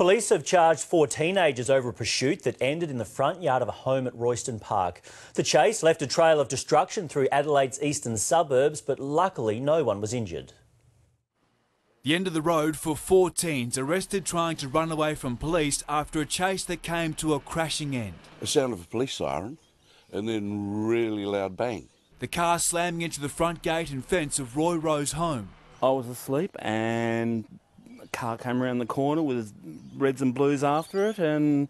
Police have charged four teenagers over a pursuit that ended in the front yard of a home at Royston Park. The chase left a trail of destruction through Adelaide's eastern suburbs, but luckily no one was injured. The end of the road for four teens arrested trying to run away from police after a chase that came to a crashing end. The sound of a police siren and then really loud bang. The car slamming into the front gate and fence of Roy Rowe's home. I was asleep and a car came around the corner with his reds and blues after it and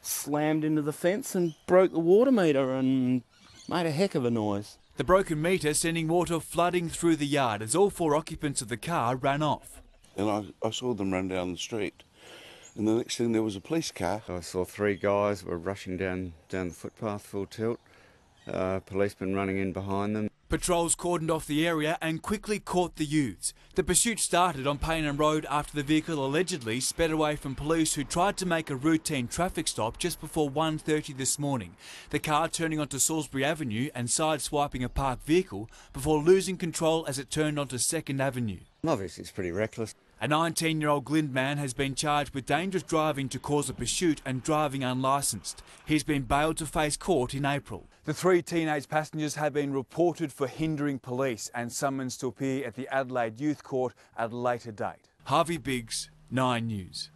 slammed into the fence and broke the water meter and made a heck of a noise. The broken meter sending water flooding through the yard as all four occupants of the car ran off. And I, I saw them run down the street. And the next thing there was a police car. I saw three guys were rushing down down the footpath full tilt. Uh, policemen running in behind them. Patrols cordoned off the area and quickly caught the youths. The pursuit started on Payneham Road after the vehicle allegedly sped away from police who tried to make a routine traffic stop just before 1.30 this morning. The car turning onto Salisbury Avenue and sideswiping a parked vehicle before losing control as it turned onto 2nd Avenue. Obviously, it's pretty reckless. A 19 year old Glynde man has been charged with dangerous driving to cause a pursuit and driving unlicensed. He's been bailed to face court in April. The three teenage passengers have been reported for hindering police and summons to appear at the Adelaide Youth Court at a later date. Harvey Biggs, 9 News.